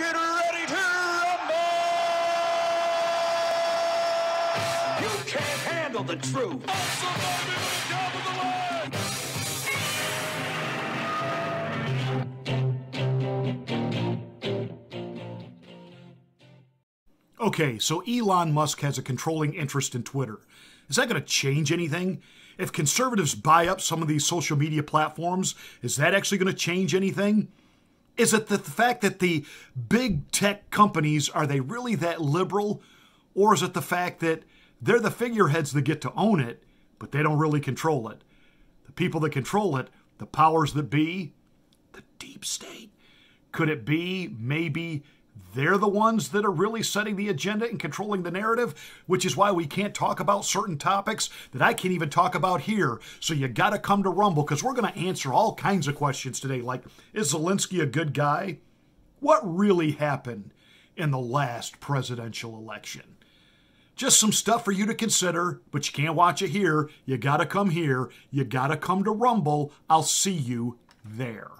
get ready to rumble! You can't handle the truth. Okay, so Elon Musk has a controlling interest in Twitter. Is that going to change anything? If conservatives buy up some of these social media platforms, is that actually going to change anything? Is it the fact that the big tech companies are they really that liberal? Or is it the fact that they're the figureheads that get to own it, but they don't really control it? The people that control it, the powers that be, the deep state. Could it be maybe they're the ones that are really setting the agenda and controlling the narrative, which is why we can't talk about certain topics that I can't even talk about here. So you got to come to Rumble because we're going to answer all kinds of questions today, like is Zelensky a good guy? What really happened in the last presidential election? Just some stuff for you to consider, but you can't watch it here. You got to come here. You got to come to Rumble. I'll see you there.